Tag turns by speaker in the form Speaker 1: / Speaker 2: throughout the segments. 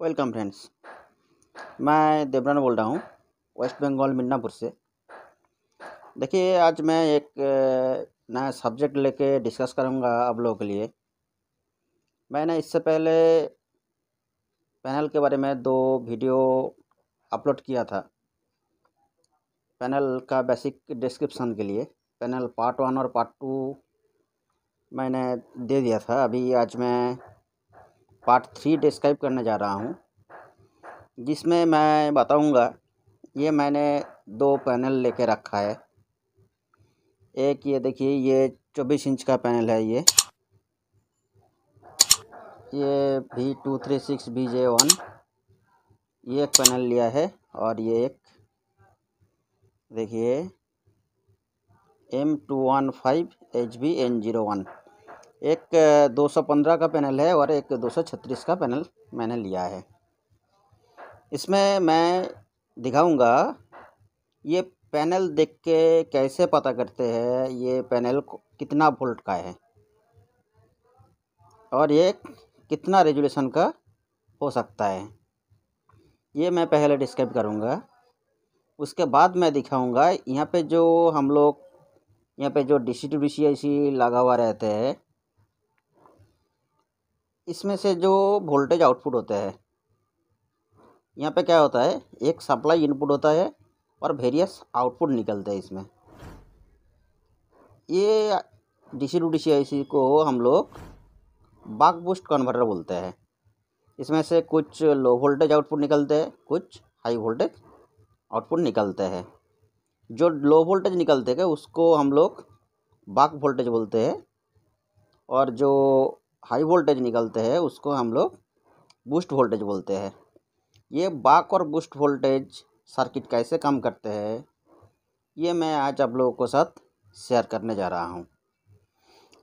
Speaker 1: Welcome friends मैं देवरान बोल रहा हूँ वेस्ट बंगाल मिदनापुर से। देखिए, आज मैं एक नया सब्जेक्ट लेके डिस्कस करूँगा आप लोगों के लिए। मैंने इससे पहले पैनल के बारे में दो वीडियो अपलोड किया था। पैनल का बेसिक डिस्क्रिप्शन के लिए। पैनल पार्ट वन और पार्ट टू मैंने दे दिया था। अभी आज मैं पार्ट थ्री डिस्क्राइब करने जा रहा हूँ, जिसमें मैं बताऊँगा, ये मैंने दो पैनल लेके रखा है। एक ये देखिए, ये चौबीस इंच का पैनल है ये। ये V two three six B J one, ये एक पैनल लिया है और ये एक देखिए, M two one five H B N zero one. एक 215 का पैनल है और एक 236 का पैनल मैंने लिया है। इसमें मैं दिखाऊँगा ये पैनल देख के कैसे पता करते हैं ये पैनल कितना वोल्ट का है और ये कितना रेजुलेशन का हो सकता है। ये मैं पहले डिस्क्राइब करूँगा। उसके बाद मैं दिखाऊँगा, यहाँ पे जो हम लोग, यहाँ पे जो डी सी डी सी ऐसी लगा हुआ रहते हैं इसमें से जो वोल्टेज आउटपुट होता है, यहाँ पे क्या होता है? एक सप्लाई इनपुट होता है और वेरियस आउटपुट निकलते हैं इसमें। ये D C to D C I C को हम लोग बाक बूस्ट कन्वर्टर बोलते हैं। इसमें से कुछ लो वोल्टेज आउटपुट निकलते हैं, कुछ हाई वोल्टेज आउटपुट निकलते हैं। जो लो वोल्टेज निकलते हैं, उसको हम लोग बाक वोल्टेज बोलते हैं। और जो हाई वोल्टेज निकलते हैं, उसको हम लोग बूस्ट वोल्टेज बोलते हैं। ये बाक और बूस्ट वोल्टेज सर्किट कैसे काम करते हैं, ये मैं आज आप लोगों को साथ शेयर करने जा रहा हूँ।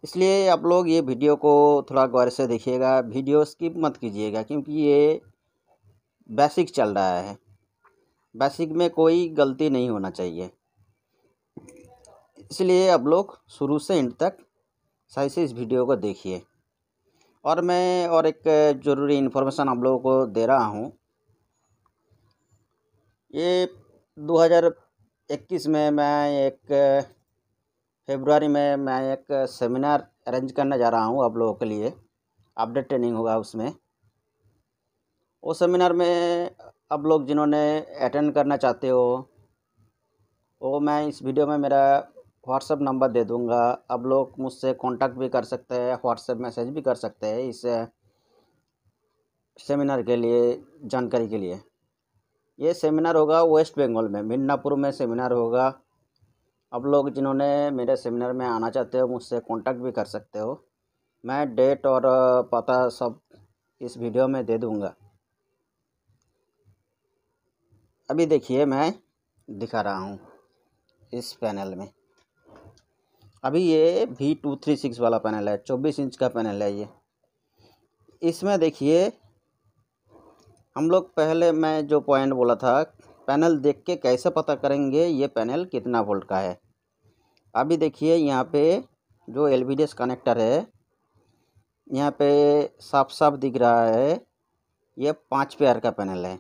Speaker 1: इसलिए आप लोग ये वीडियो को थोड़ा गौर से देखिएगा वीडियो स्किप मत कीजिएगा, क्योंकि ये बेसिक चल रहा है। बेसिक में कोई गलती नहीं होना चाहिए। इसलिए आप लोग शुरू से इंड तक सही से इस वीडियो को देखिए। और मैं और एक ज़रूरी इन्फॉर्मेशन आप लोगों को दे रहा हूँ। ये 2021 में मैं एक फेब्रुआरी में मैं एक सेमिनार अरेंज करने जा रहा हूँ आप लोगों के लिए। अपडेट ट्रेनिंग होगा उसमें। वो सेमिनार में आप लोग जिन्होंने अटेंड करना चाहते हो, वो मैं इस वीडियो में मेरा व्हाट्सअप नंबर दे दूँगा। आप लोग मुझसे कांटेक्ट भी कर सकते हैं व्हाट्सएप मैसेज भी कर सकते हैं इस सेमिनार के लिए, जानकारी के लिए। ये सेमिनार होगा वेस्ट बंगाल में, मिदनापुर में सेमिनार होगा। आप लोग जिन्होंने मेरे सेमिनार में आना चाहते हो, मुझसे कांटेक्ट भी कर सकते हो। मैं डेट और पता सब इस वीडियो में दे दूँगा। अभी देखिए मैं दिखा रहा हूँ इस पैनल में। अभी ये वी टू थ्री सिक्स वाला पैनल है, चौबीस इंच का पैनल है ये। इसमें देखिए, हम लोग पहले मैं जो पॉइंट बोला था, पैनल देख के कैसे पता करेंगे ये पैनल कितना वोल्ट का है। अभी देखिए, यहाँ पे जो एल कनेक्टर है, यहाँ पे साफ़ साफ़ दिख रहा है, ये पाँच पेयर का पैनल है।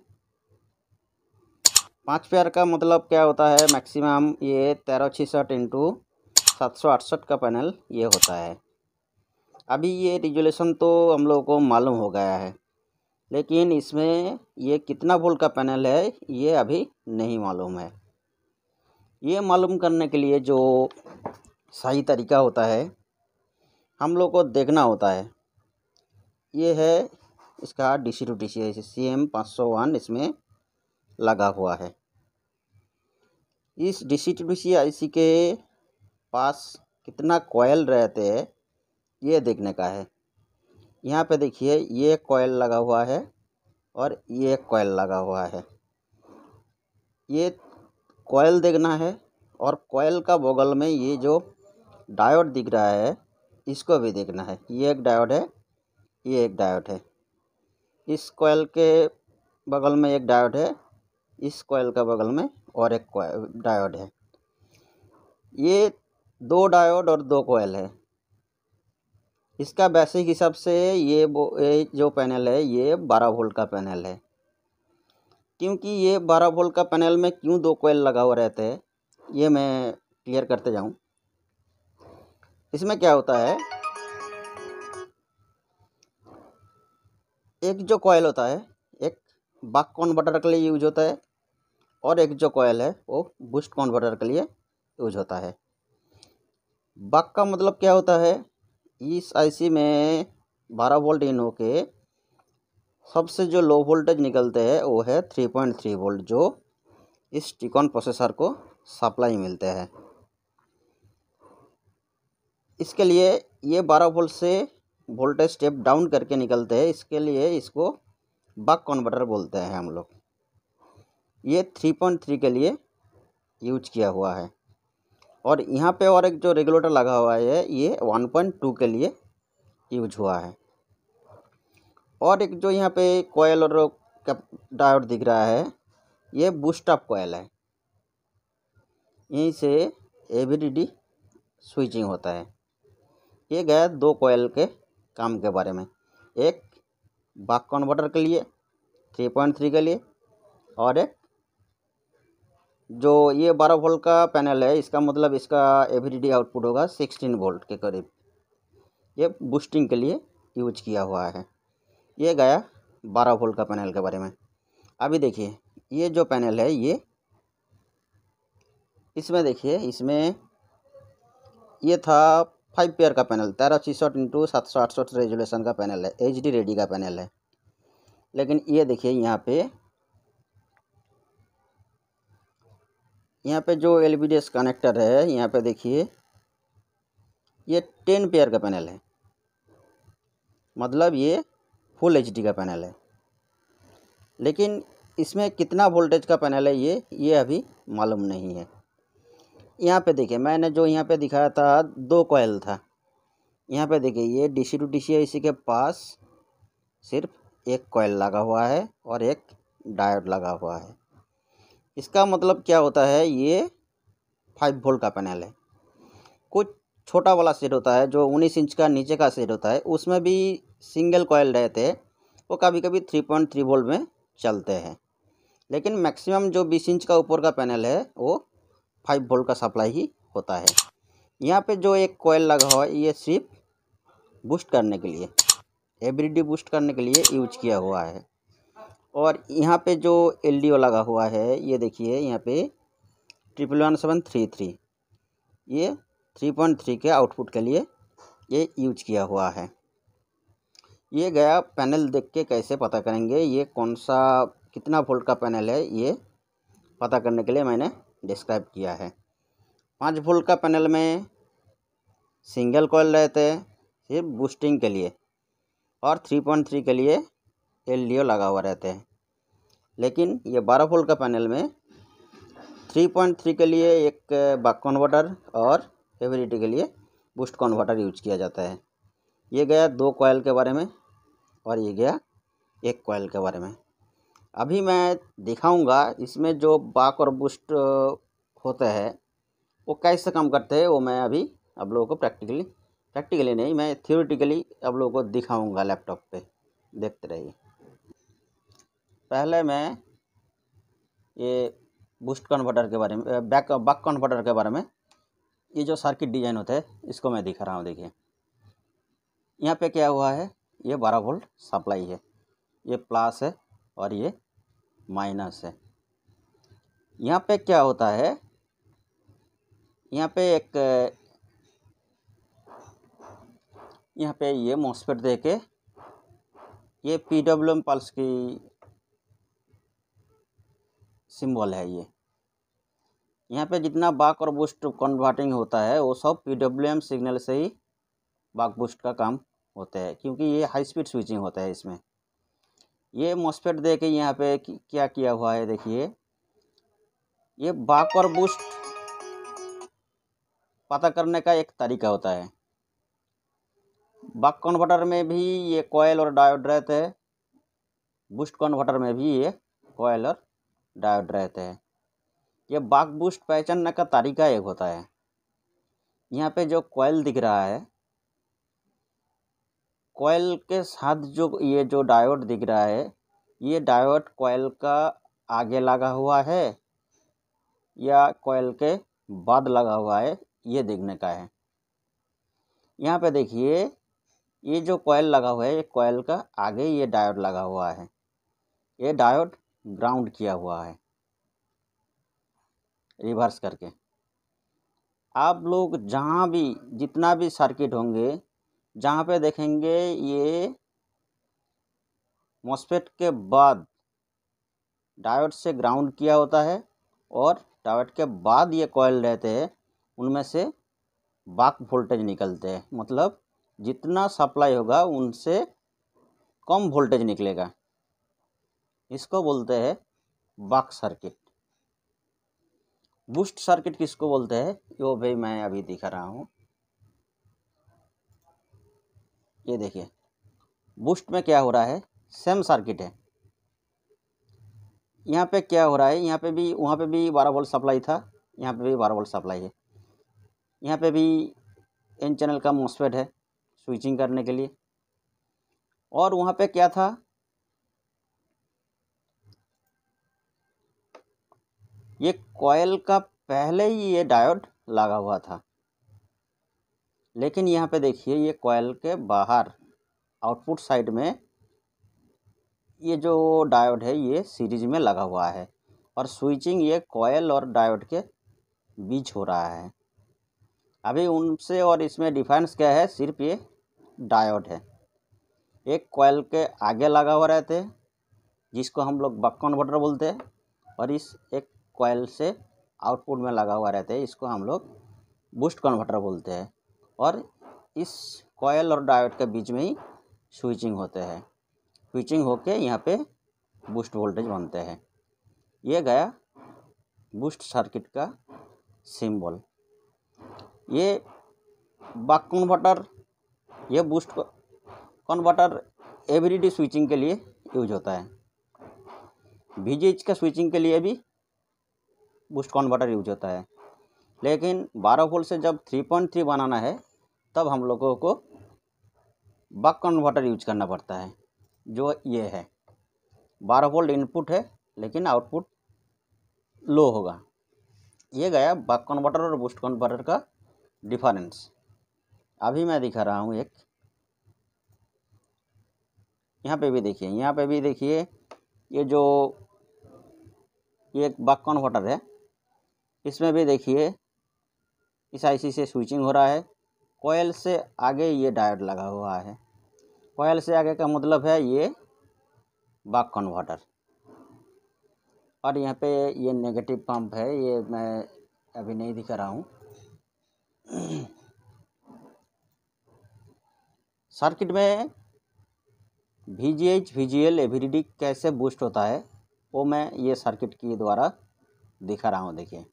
Speaker 1: पाँच पेयर का मतलब क्या होता है? मैक्सिमम ये तेरह छिसठ इंटू सात सौ अड़सठ का पैनल ये होता है। अभी ये रिजोल्यूशन तो हम लोगों को मालूम हो गया है, लेकिन इसमें ये कितना वोल्ट का पैनल है, ये अभी नहीं मालूम है। ये मालूम करने के लिए जो सही तरीका होता है, हम लोग को देखना होता है। ये है इसका D C to D C C M पाँच सौ वन इसमें लगा हुआ है। इस D C to D C I C के पास कितना कोयल रहते हैं, ये देखने का है। यहाँ पे देखिए, ये कोयल लगा हुआ है और ये कोयल लगा हुआ है। ये कोयल देखना है और कोयल का बगल में ये जो डायोड दिख रहा है, इसको भी देखना है। ये एक डायोड है, ये एक डायोड है। इस कोयल के बगल में एक डायोड है, इस कोयल का बगल में और एक डायोड है। ये दो डायोड और दो कोयल है। इसका बेसिक हिसाब से ये जो पैनल है, ये बारह वोल्ट का पैनल है। क्योंकि ये बारह वोल्ट का पैनल में क्यों दो कोयल लगा हुआ रहते हैं, ये मैं क्लियर करते जाऊँ। इसमें क्या होता है, एक जो कोयल होता है, एक बाक कॉन्वर्टर के लिए यूज़ होता है, और एक जो कोयल है, वो बूस्ट कॉन्वर्टर के लिए यूज़ होता है। बाक का मतलब क्या होता है? इस आईसी में बारह वोल्ट इन होके सबसे जो लो वोल्टेज निकलते हैं, वो है थ्री पॉइंट थ्री वोल्ट जो इस टिकॉन प्रोसेसर को सप्लाई मिलते हैं। इसके लिए ये बारह वोल्ट से वोल्टेज स्टेप डाउन करके निकलते हैं। इसके लिए इसको बक कन्वर्टर बोलते हैं हम लोग। ये थ्री पॉइंट थ्री के लिए यूज़ किया हुआ है। और यहाँ पे और एक जो रेगुलेटर लगा हुआ है, ये वन पॉइंट टू के लिए यूज़ हुआ है। और एक जो यहाँ पे कोयल और डायोड दिख रहा है, ये बूस्ट अप कोयल है। यहीं से ए स्विचिंग होता है। ये गया दो कोयल के काम के बारे में। एक बाक कन्वर्टर के लिए थ्री पॉइंट थ्री के लिए और एक जो ये बारह वोल्ट का पैनल है, इसका मतलब इसका एवरीडी आउटपुट होगा सिक्सटीन वोल्ट के करीब। ये बूस्टिंग के लिए यूज़ किया हुआ है। ये गया बारह वोल्ट का पैनल के बारे में। अभी देखिए, ये जो पैनल है, ये इसमें देखिए, इसमें ये था फाइव पेयर का पैनल तेरह छिसठ इंटू सात सौ अड़सठ रेजुलेशन का पैनल है एच डी रेडी का पैनल है। लेकिन ये देखिए, यहाँ पे यहाँ पे जो एल बी कनेक्टर है, यहाँ पे देखिए, ये टेन पेयर का पैनल है। मतलब ये फुल एच डी का पैनल है। लेकिन इसमें कितना वोल्टेज का पैनल है ये ये अभी मालूम नहीं है। यहाँ पे देखिए, मैंने जो यहाँ पे दिखाया था, दो कोयल था। यहाँ पे देखिए, ये D C to D C इसी के पास सिर्फ़ एक कोयल लगा हुआ है और एक डायोड लगा हुआ है। इसका मतलब क्या होता है? ये फाइव वोल्ट का पैनल है। कुछ छोटा वाला सेट होता है, जो उन्नीस इंच का नीचे का सेट होता है, उसमें भी सिंगल कोयल रहते हैं। वो कभी कभी थ्री पॉइंट थ्री वोल्ट में चलते हैं। लेकिन मैक्सिमम जो बीस इंच का ऊपर का पैनल है, वो फाइव वोल्ट का सप्लाई ही होता है। यहाँ पे जो एक कोयल लगा हुआ है, ये सिर्फ़ बूस्ट करने के लिए एवरीडी बूस्ट करने के लिए यूज़ किया हुआ है। और यहाँ पे जो एलडीओ लगा हुआ है, ये देखिए यहाँ पे triple one seven three three ये थ्री पॉइंट थ्री के आउटपुट के लिए ये यूज़ किया हुआ है। ये गया पैनल देख के कैसे पता करेंगे, ये कौन सा, कितना वोल्ट का पैनल है, ये पता करने के लिए मैंने डिस्क्राइब किया है। पाँच वोल्ट का पैनल में सिंगल कॉयल रहते हैं, सिर्फ़ बूस्टिंग के लिए और थ्री पॉइंट थ्री के लिए एल डी लगा हुआ रहते हैं। लेकिन ये बारह वोल्ट का पैनल में थ्री पॉइंट थ्री के लिए एक बक कन्वर्टर और एवरिटी के लिए बूस्ट कन्वर्टर यूज़ किया जाता है। ये गया दो कॉयल के बारे में और ये गया एक कॉयल के बारे में। अभी मैं दिखाऊँगा इसमें जो बाक और बूस्ट होता है, वो कैसे काम करते हैं, वो मैं अभी आप लोगों को प्रैक्टिकली प्रैक्टिकली नहीं, मैं थियोरिटिकली आप लोगों को दिखाऊँगा लैपटॉप पे। देखते रहिए। पहले मैं ये बूस्ट कन्वर्टर के बारे में बैक बक कन्वर्टर के बारे में ये जो सर्किट डिज़ाइन होता है, इसको मैं दिखा रहा हूँ, देखिए। यहाँ पे क्या हुआ है, ये बारह वोल्ट सप्लाई है। ये प्लस है और ये माइनस है। यहाँ पे क्या होता है, यहाँ पे एक, यहाँ पे ये मॉसफेट दे के ये पी डब्ल्यू एम पल्स की सिंबल है ये। यहाँ पे जितना बाक और बूस्ट कन्वर्टिंग होता है, वो सब पी डब्ल्यू एम सिग्नल से ही बाक बूस्ट का काम होता है, क्योंकि ये हाई स्पीड स्विचिंग होता है इसमें। ये मॉसफेट दे के यहाँ पे क्या किया हुआ है देखिए। ये बाक और बूस्ट पता करने का एक तरीका होता है। बाक कन्वर्टर में भी ये कोयल और डायोड रहते हैं बूस्ट कन्वर्टर में भी ये कोयल और डायोड रहते हैं। ये बाक बूस्ट पहचानने का तरीका एक होता है। यहाँ पे जो कोयल दिख रहा है, कॉयल के साथ जो ये जो डायोड दिख रहा है, ये डायोड कॉयल का आगे लगा हुआ है या कॉयल के बाद लगा हुआ है, ये देखने का है। यहाँ पे देखिए, ये जो कॉयल लगा हुआ है, ये कॉयल का आगे ये डायोड लगा हुआ है। ये डायोड ग्राउंड किया हुआ है। रिवर्स करके। आप लोग जहाँ भी, जितना भी सर्किट होंगे, जहाँ पे देखेंगे ये मॉस्फेट के बाद डायोड से ग्राउंड किया होता है और डायोड के बाद ये कॉयल रहते हैं, उनमें से बाक वोल्टेज निकलते हैं। मतलब जितना सप्लाई होगा, उनसे कम वोल्टेज निकलेगा। इसको बोलते हैं? बाक सर्किट। बूस्ट सर्किट किसको बोलते हैं? यो भाई मैं अभी दिखा रहा हूँ। ये देखिए, बूस्ट में क्या हो रहा है? सेम सर्किट है। यहाँ पे क्या हो रहा है? यहाँ पे भी, वहाँ पे भी बारह वोल्ट सप्लाई था। यहाँ पे भी बारह वोल्ट सप्लाई है। यहाँ पे भी एन चैनल का मोसफेट है स्विचिंग करने के लिए। और वहाँ पे क्या था? ये कॉयल का पहले ही ये डायोड लगा हुआ था। लेकिन यहाँ पे देखिए, ये कॉयल के बाहर आउटपुट साइड में ये जो डायोड है, ये सीरीज़ में लगा हुआ है और स्विचिंग ये कॉयल और डायोड के बीच हो रहा है। अभी उनसे और इसमें डिफरेंस क्या है, सिर्फ़ ये डायोड है। एक कॉयल के आगे लगा हुआ रहते हैं, जिसको हम लोग बक कन्वर्टर बोलते हैं और इस एक कॉयल से आउटपुट में लगा हुआ रहता है, इसको हम लोग बूस्ट कन्वर्टर बोलते हैं। और इस कॉयल और डायोड के बीच में ही स्विचिंग होते हैं। स्विचिंग होके यहाँ पे बूस्ट वोल्टेज बनते हैं। ये गया बूस्ट सर्किट का सिंबल ये बक कन्वर्टर ये बूस्ट कन्वर्टर एवरीडे स्विचिंग के लिए यूज़ होता है। वी का स्विचिंग के लिए भी बूस्ट कन्वर्टर यूज़ होता है। लेकिन बारह वोल्ट से जब थ्री पॉइंट थ्री बनाना है, तब हम लोगों को बक कन्वर्टर यूज़ करना पड़ता है, जो ये है। बारह वोल्ट इनपुट है, लेकिन आउटपुट लो होगा। ये गया बक कन्वर्टर और बूस्ट कन्वर्टर का डिफरेंस अभी मैं दिखा रहा हूँ एक। यहाँ पे भी देखिए, यहाँ पे भी देखिए, ये जो, ये एक बक कन्वर्टर है। इसमें भी देखिए, इस आईसी से स्विचिंग हो रहा है। कोयल से आगे ये डायोड लगा हुआ है। कोयल से आगे का मतलब है ये बक कन्वर्टर और यहाँ पे ये नेगेटिव पंप है, ये मैं अभी नहीं दिखा रहा हूँ। सर्किट में V G H V G L AVDD कैसे बूस्ट होता है, वो मैं ये सर्किट के द्वारा दिखा रहा हूँ, देखिए।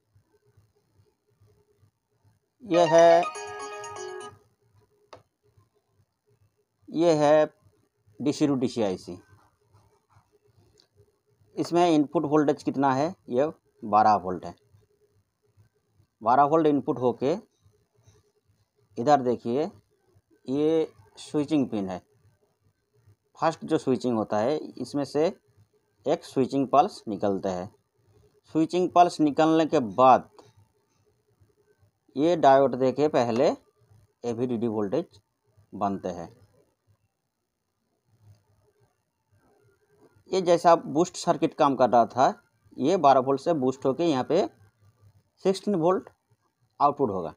Speaker 1: यह है, ये है डी टू डी सी इसमें इनपुट वोल्टेज कितना है? ये बारह वोल्ट है। बारह वोल्ट इनपुट होके इधर देखिए, ये स्विचिंग पिन है। फ़र्स्ट जो स्विचिंग होता है, इसमें से एक स्विचिंग पल्स निकलता है। स्विचिंग पल्स निकलने के बाद ये डायोड दे के पहले A V D D voltage बनते हैं। ये जैसा बूस्ट सर्किट काम कर रहा था, ये 12 वोल्ट से बूस्ट होके यहाँ पे 16 वोल्ट आउटपुट होगा।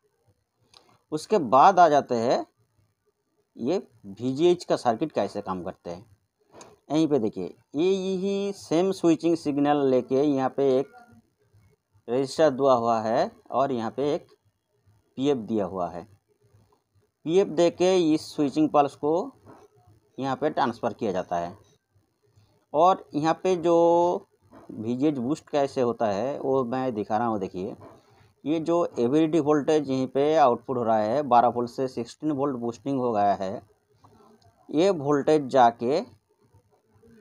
Speaker 1: उसके बाद आ जाते हैं ये वी का सर्किट कैसे काम करते हैं। यहीं पे देखिए, ये यही सेम स्विचिंग सिग्नल लेके यहाँ पे एक रजिस्टर दुआ हुआ है और यहाँ पे एक पीएफ दिया हुआ है। पीएफ दे के इस स्विचिंग पल्स को यहाँ पे ट्रांसफ़र किया जाता है। और यहाँ पे जो वीजेज बूस्ट कैसे होता है, वो मैं दिखा रहा हूँ, देखिए। ये जो एवरीडी वोल्टेज यहीं पे आउटपुट हो रहा है, बारह वोल्ट से सिक्सटीन वोल्ट बूस्टिंग हो गया है। ये वोल्टेज जाके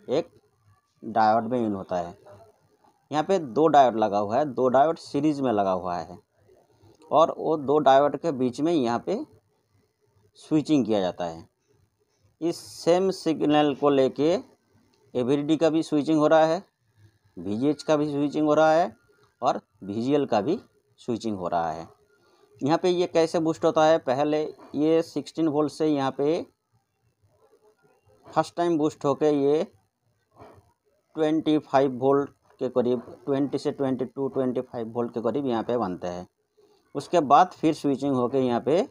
Speaker 1: एक डायोड में इन होता है। यहाँ पे दो डायोड लगा हुआ है, दो डायोड सीरीज़ में लगा हुआ है। और वो दो डायोड के बीच में यहाँ पे स्विचिंग किया जाता है। इस सेम सिग्नल को लेके एवरीडी का भी स्विचिंग हो रहा है वी का भी स्विचिंग हो रहा है और वी का भी स्विचिंग हो रहा है। यहाँ पे ये कैसे बूस्ट होता है? पहले ये 16 वोल्ट से यहाँ पे फ़र्स्ट टाइम बूस्ट होके ये 25 वोल्ट के करीब 20 से 22 25 वोल्ट के करीब यहाँ पे बनते हैं। उसके बाद फिर स्विचिंग होकर यहाँ पे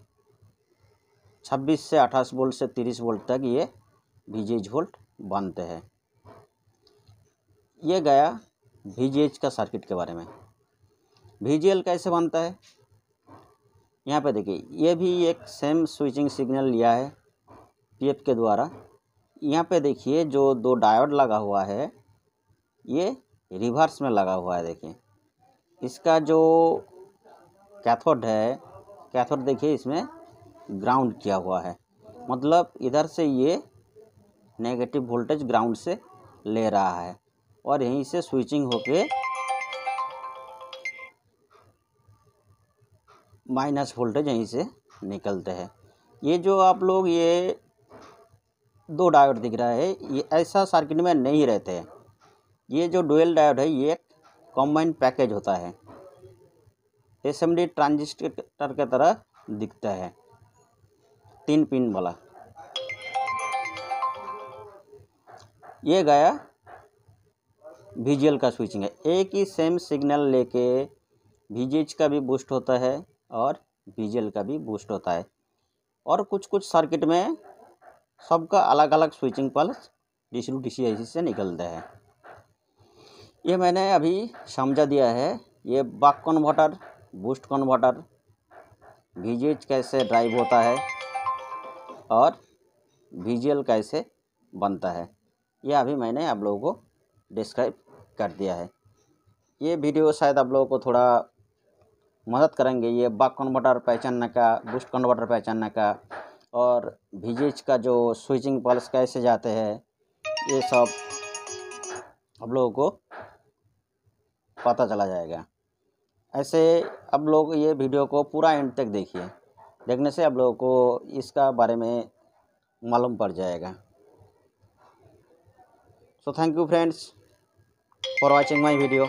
Speaker 1: 26 से 28 वोल्ट से 30 वोल्ट तक ये वीजेज वोल्ट बनते हैं। ये गया वीजेज का सर्किट के बारे में। वीजीएल कैसे बनता है? यहाँ पे देखिए, ये भी एक सेम स्विचिंग सिग्नल लिया है पीएफ के द्वारा। यहाँ पे देखिए, जो दो डायोड लगा हुआ है, ये रिवर्स में लगा हुआ है, देखिए। इसका जो कैथोड है, कैथोड देखिए इसमें ग्राउंड किया हुआ है। मतलब इधर से ये नेगेटिव वोल्टेज ग्राउंड से ले रहा है और यहीं से स्विचिंग होके माइनस वोल्टेज यहीं से निकलते हैं। ये जो आप लोग ये दो डायोड दिख रहा है, ये ऐसा सर्किट में नहीं रहते हैं। ये जो डुअल डायोड है, ये कॉम्बाइंड पैकेज होता है। एसएमडी ट्रांजिस्टर के तरह दिखता है। तीन पिन वाला। ये गया वीजुअल का स्विचिंग है। एक ही सेम सिग्नल लेके वीजीएच का भी बूस्ट होता है और वीजुअल का भी बूस्ट होता है। और कुछ कुछ सर्किट में सबका अलग अलग switching pulse D C D C ऐसी से निकलता है। ये मैंने अभी समझा दिया है। ये बाक कन्वर्टर बूस्ट कन्वर्टर वीजेज कैसे ड्राइव होता है और विजुअल कैसे बनता है यह अभी मैंने आप लोगों को डिस्क्राइब कर दिया है। ये वीडियो शायद आप लोगों को थोड़ा मदद करेंगे, ये बक कन्वर्टर पहचानने का, बूस्ट कन्वर्टर पहचानने का और वीजेज का जो स्विचिंग पल्स कैसे जाते हैं, ये सब आप लोगों को पता चला जाएगा। ऐसे अब लोग ये वीडियो को पूरा एंड तक देखिए। देखने से आप लोगों को इसका बारे में मालूम पड़ जाएगा। So thank you friends for watching my video